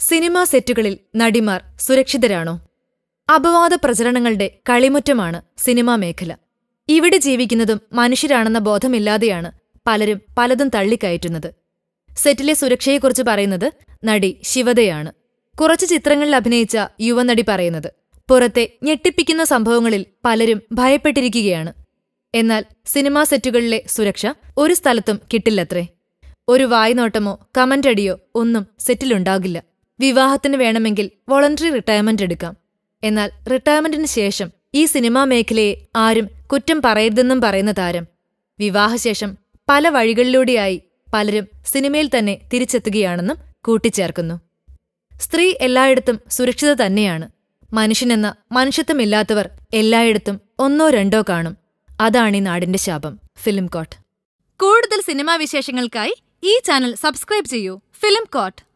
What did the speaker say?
Cinema സെറ്റുകളിൽ നടിമാർ സുരക്ഷിതരാണോ? അപവാദ പ്രചരണങ്ങളുടെ കളിമുറ്റമാണ് cinema മേഖല. ഇവിടെ ജീവിക്കുന്നതും മനുഷ്യരാണെന്ന ബോധമില്ലാതെയാണ് പലരും പലതും തള്ളിക്കയറ്റുന്നത്. സെറ്റിലെ സുരക്ഷയെക്കുറിച്ച് പറയുന്നത് നടി ശിവതയാണ്. കുറച്ച് ചിത്രങ്ങളിൽ അഭിനയിച്ച യുവനടി പറയുന്നത് പുറത്തെ ഞെട്ടിപ്പിക്കുന്ന സംഭവങ്ങളിൽ പലരും ഭയപ്പെട്ടിരിക്കുകയാണ്. എന്നാൽ സിനിമാ സെറ്റുകളിലെ സുരക്ഷ ഒരു സ്ഥലത്തും കിട്ടില്ലത്രേ. ഒരു വായ്നോട്ടമോ കമന്റടിയോ ഒന്നും സെറ്റിലുണ്ടാകില്ല. വിവാഹത്തിന് വേണമെങ്കിൽ വോളണ്ടറി റിട്ടയർമെന്റ് എടുക്കാം. എന്നാൽ റിട്ടയർമെന്റിന് ശേഷം ഈ സിനിമാ മേഖലയെ ആരും കുറ്റം പറയരുതെന്നും പറയുന്ന താരം. വിവാഹശേഷം പല വഴികളിലൂടെയായി പലരും സിനിമയിൽ തന്നെ തിരിച്ചെത്തുകയാണെന്നും കൂട്ടിച്ചേർക്കുന്നു. സ്ത്രീ എല്ലായിടത്തും സുരക്ഷിത തന്നെയാണ്. മനുഷ്യനെന്ന മനുഷ്യത്വമില്ലാത്തവർ എല്ലായിടത്തും ഒന്നോ രണ്ടോ കാണും. അതാണ് ഈ നാടിന്റെ ശാപം. ഫിലിം കോട്ട്. കൂടുതൽ സിനിമാ വിശേഷങ്ങൾക്കായി ഈ ചാനൽ സബ്സ്ക്രൈബ് ചെയ്യൂ. Film coat.